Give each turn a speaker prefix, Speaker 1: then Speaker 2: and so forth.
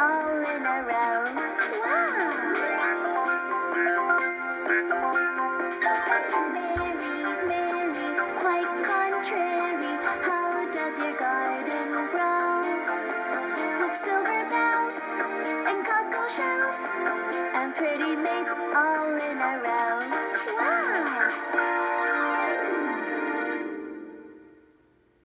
Speaker 1: all in a row. Wow! pretty mates all in a row.